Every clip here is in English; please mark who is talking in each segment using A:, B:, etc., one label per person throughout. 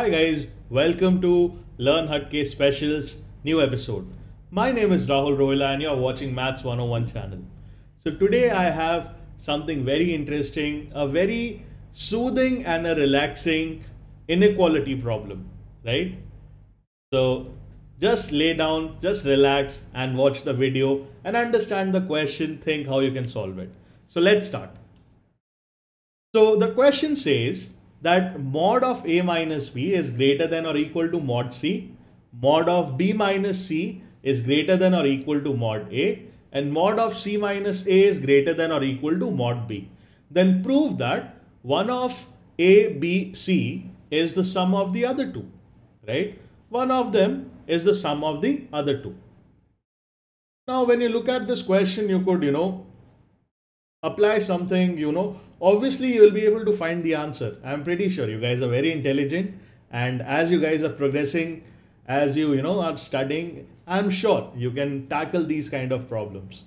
A: Hi guys, welcome to Learn Hatke Specials new episode. My name is Rahul Rohilla and you're watching Maths 101 channel. So today I have something very interesting, a very soothing and a relaxing inequality problem, right? So just lay down, just relax and watch the video and understand the question, think how you can solve it. So let's start. So the question says that mod of a minus b is greater than or equal to mod c, mod of b minus c is greater than or equal to mod a, and mod of c minus a is greater than or equal to mod b. Then prove that one of a, b, c is the sum of the other two, right? One of them is the sum of the other two. Now, when you look at this question, you could, you know, apply something, you know, obviously you will be able to find the answer. I'm pretty sure you guys are very intelligent. And as you guys are progressing, as you, you know, are studying, I'm sure you can tackle these kind of problems.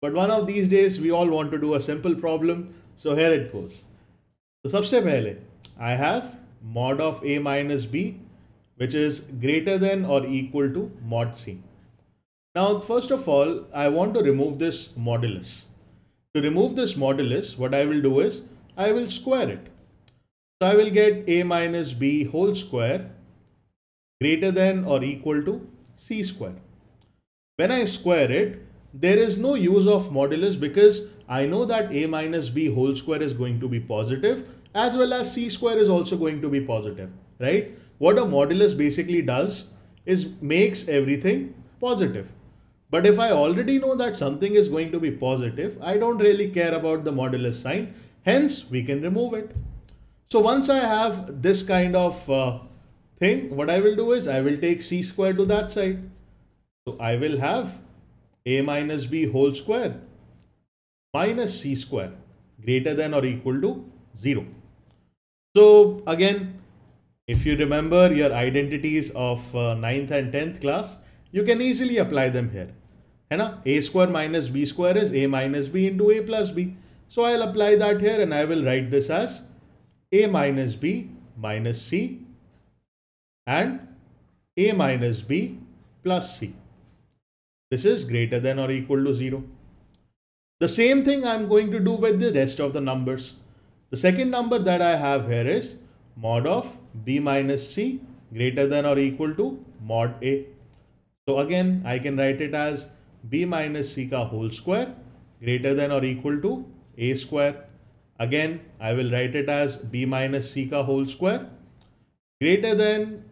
A: But one of these days, we all want to do a simple problem. So here it goes. So सबसे पहले, I have mod of a minus b, which is greater than or equal to mod c. Now, first of all, I want to remove this modulus. To remove this modulus, what I will do is I will square it. So I will get a minus b whole square greater than or equal to c square. When I square it, there is no use of modulus because I know that a minus b whole square is going to be positive as well as c square is also going to be positive, right? What a modulus basically does is makes everything positive. But if I already know that something is going to be positive, I don't really care about the modulus sign. Hence, we can remove it. So once I have this kind of uh, thing, what I will do is I will take c square to that side. So I will have a minus b whole square minus c square greater than or equal to 0. So again, if you remember your identities of uh, 9th and 10th class, you can easily apply them here. ना a square minus b square is a minus b into a plus b. So I'll apply that here and I will write this as a minus b minus c and a minus b plus c. This is greater than or equal to 0. The same thing I'm going to do with the rest of the numbers. The second number that I have here is mod of b minus c greater than or equal to mod a. So again, I can write it as b minus c ka whole square greater than or equal to a square. Again, I will write it as b minus c ka whole square greater than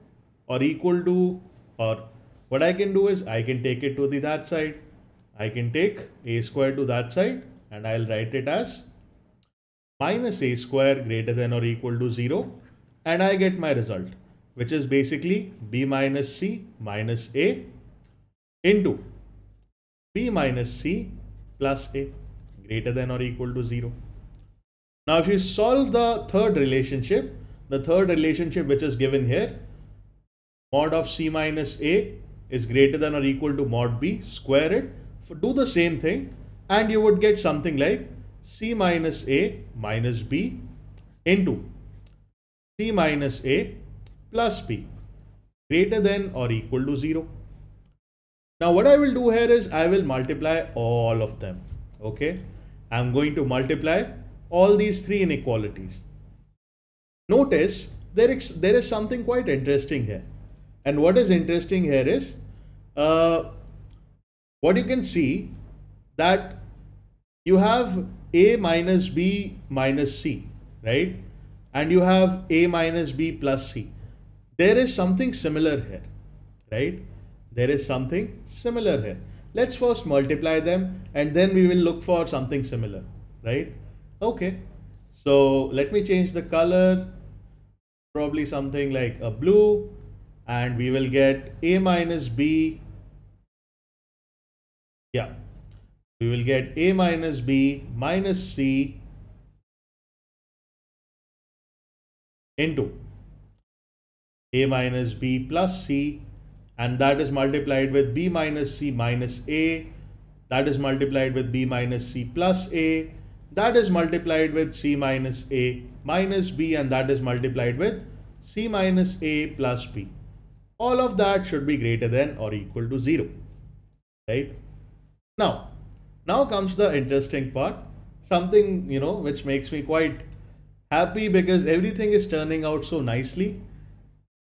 A: or equal to or what I can do is I can take it to the that side. I can take a square to that side and I'll write it as minus a square greater than or equal to 0 and I get my result which is basically b minus c minus a into b minus c plus a greater than or equal to 0. Now if you solve the third relationship, the third relationship which is given here, mod of c minus a is greater than or equal to mod b, square it, do the same thing and you would get something like c minus a minus b into c minus a plus b greater than or equal to 0. Now what I will do here is I will multiply all of them. Okay. I'm going to multiply all these three inequalities. Notice there is, there is something quite interesting here. And what is interesting here is uh, what you can see that you have a minus b minus c, right? And you have a minus b plus c. There is something similar here, right? There is something similar here. Let's first multiply them and then we will look for something similar, right? Okay. So let me change the color, probably something like a blue and we will get a minus b. Yeah, we will get a minus b minus c into a minus b plus c and that is multiplied with b minus c minus a that is multiplied with b minus c plus a that is multiplied with c minus a minus b and that is multiplied with c minus a plus b. All of that should be greater than or equal to 0. Right? Now, now comes the interesting part. Something, you know, which makes me quite happy because everything is turning out so nicely.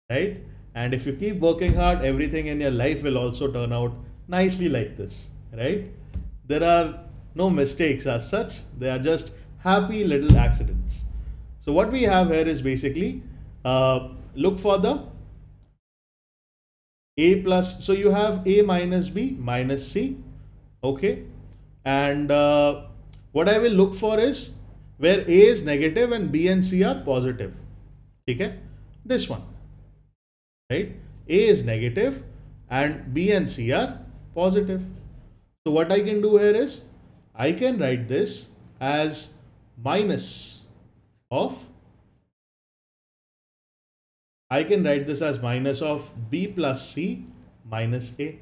A: Right? And if you keep working hard, everything in your life will also turn out nicely like this. Right? There are no mistakes as such. They are just happy little accidents. So what we have here is basically uh, look for the a plus so you have a minus b minus c okay and uh, what I will look for is where a is negative and b and c are positive okay this one right a is negative and b and c are positive so what I can do here is I can write this as minus of I can write this as minus of b plus c minus a.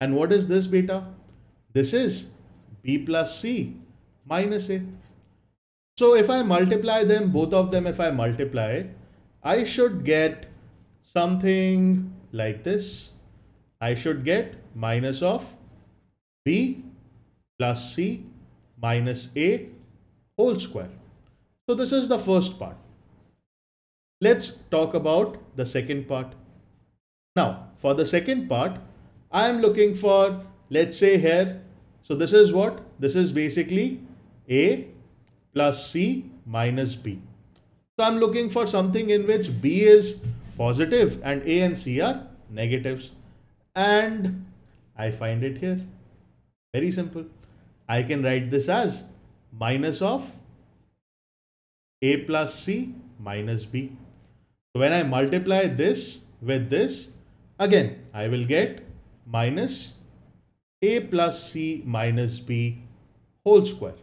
A: And what is this beta? This is b plus c minus a. So if I multiply them, both of them, if I multiply, I should get something like this. I should get minus of b plus c minus a whole square. So this is the first part. Let's talk about the second part. Now, for the second part, I am looking for, let's say here, so this is what? This is basically A plus C minus B. So I'm looking for something in which B is positive and A and C are negatives. And I find it here. Very simple. I can write this as minus of A plus C minus B. So when I multiply this with this, again, I will get minus a plus c minus b whole square.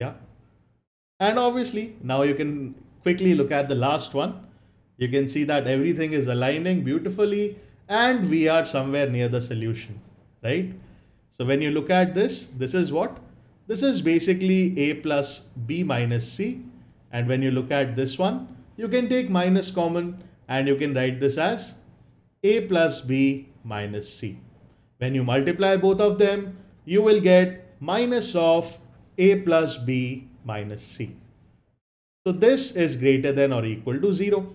A: Yeah. And obviously, now you can quickly look at the last one. You can see that everything is aligning beautifully and we are somewhere near the solution, right? So when you look at this, this is what? This is basically a plus b minus c. And when you look at this one, you can take minus common and you can write this as a plus b minus c. When you multiply both of them, you will get minus of a plus b minus c. So this is greater than or equal to 0.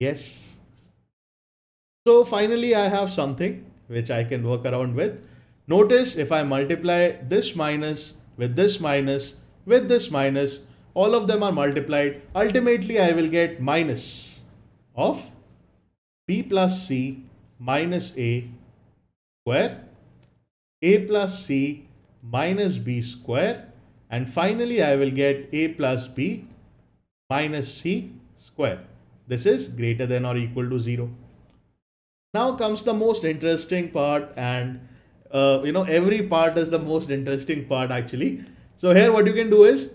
A: Yes. So finally I have something which I can work around with. Notice if I multiply this minus with this minus with this minus, all of them are multiplied. Ultimately, I will get minus of b plus c minus a square, a plus c minus b square, and finally I will get a plus b minus c square. This is greater than or equal to 0. Now comes the most interesting part and uh, you know every part is the most interesting part actually. So here what you can do is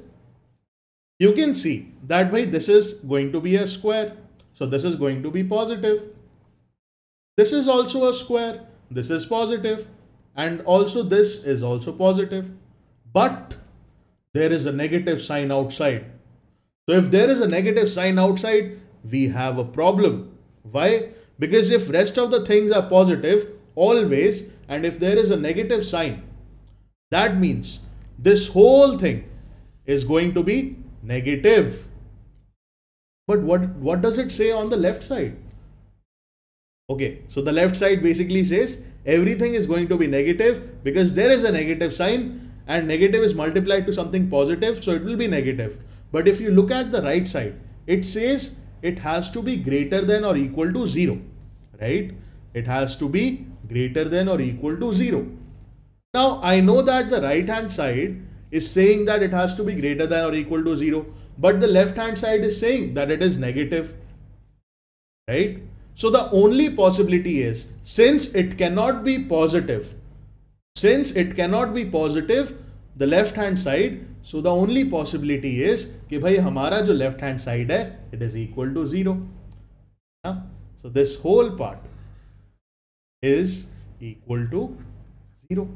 A: you can see that way this is going to be a square. So this is going to be positive. This is also a square. This is positive. And also this is also positive. But there is a negative sign outside. So if there is a negative sign outside, we have a problem. Why? Because if rest of the things are positive always, and if there is a negative sign, that means this whole thing is going to be negative. But what, what does it say on the left side? Okay, so the left side basically says everything is going to be negative because there is a negative sign and negative is multiplied to something positive, so it will be negative. But if you look at the right side, it says it has to be greater than or equal to 0, right? It has to be greater than or equal to 0. Now, I know that the right hand side is saying that it has to be greater than or equal to 0 but the left hand side is saying that it is negative right so the only possibility is since it cannot be positive since it cannot be positive the left hand side so the only possibility is कि भाई हमारा जो left hand side है it is equal to 0 so this whole part is equal to 0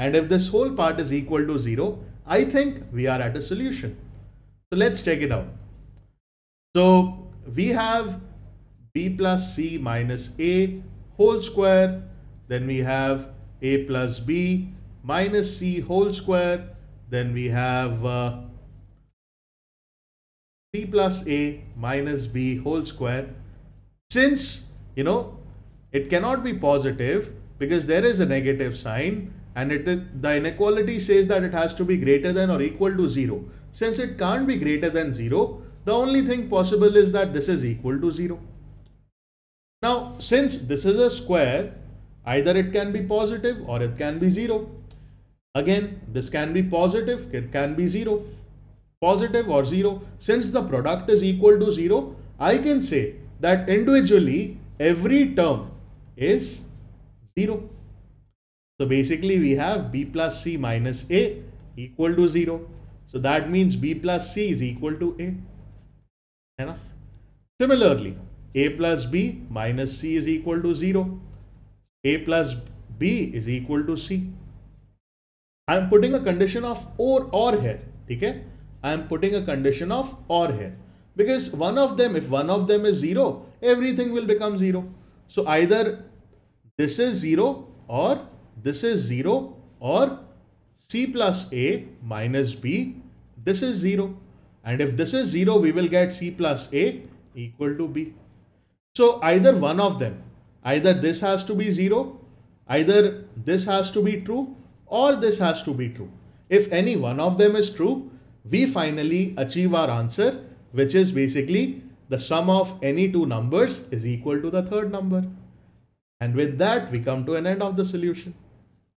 A: and if this whole part is equal to 0, I think we are at a solution. So let's check it out. So we have b plus c minus a whole square. Then we have a plus b minus c whole square. Then we have uh, c plus a minus b whole square. Since, you know, it cannot be positive because there is a negative sign and it, the inequality says that it has to be greater than or equal to 0. Since it can't be greater than 0, the only thing possible is that this is equal to 0. Now, since this is a square, either it can be positive or it can be 0. Again, this can be positive, it can be 0. Positive or 0. Since the product is equal to 0, I can say that individually every term is 0. So basically we have b plus c minus a equal to 0. So that means b plus c is equal to a. Enough. Similarly, a plus b minus c is equal to 0. a plus b is equal to c. I am putting a condition of or or here. Okay? I am putting a condition of or here. Because one of them, if one of them is 0, everything will become 0. So either this is 0 or this is 0 or c plus a minus b, this is 0. And if this is 0, we will get c plus a equal to b. So either one of them, either this has to be 0, either this has to be true or this has to be true. If any one of them is true, we finally achieve our answer, which is basically the sum of any two numbers is equal to the third number. And with that, we come to an end of the solution.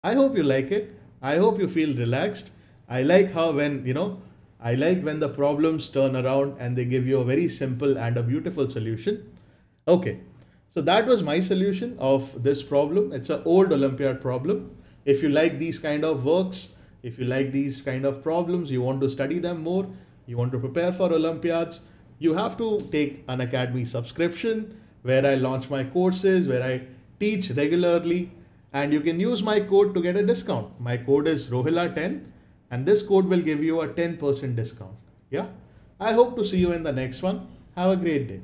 A: I hope you like it. I hope you feel relaxed. I like how when, you know, I like when the problems turn around and they give you a very simple and a beautiful solution. Okay, so that was my solution of this problem. It's an old Olympiad problem. If you like these kind of works, if you like these kind of problems, you want to study them more, you want to prepare for Olympiads, you have to take Unacademy subscription where I launch my courses, where I teach regularly and you can use my code to get a discount. My code is Rohilla10 and this code will give you a 10% discount. Yeah. I hope to see you in the next one. Have a great day.